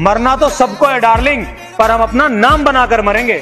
मरना तो सबको है डार्लिंग पर हम अपना नाम बनाकर मरेंगे।